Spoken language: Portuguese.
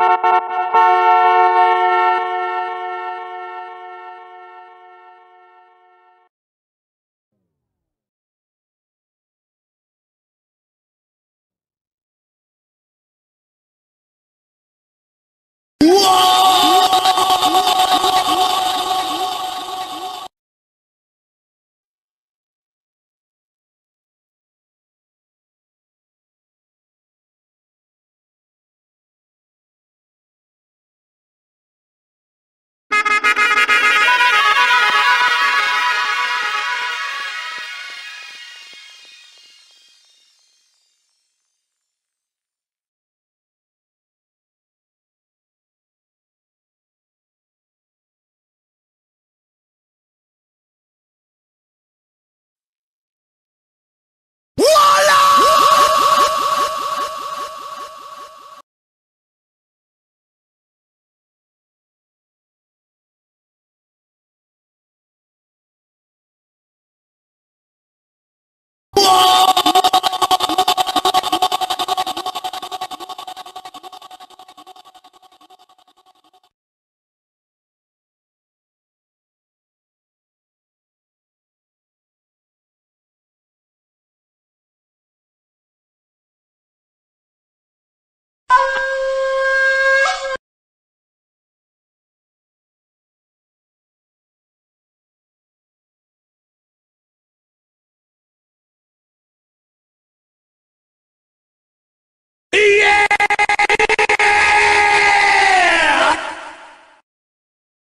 Música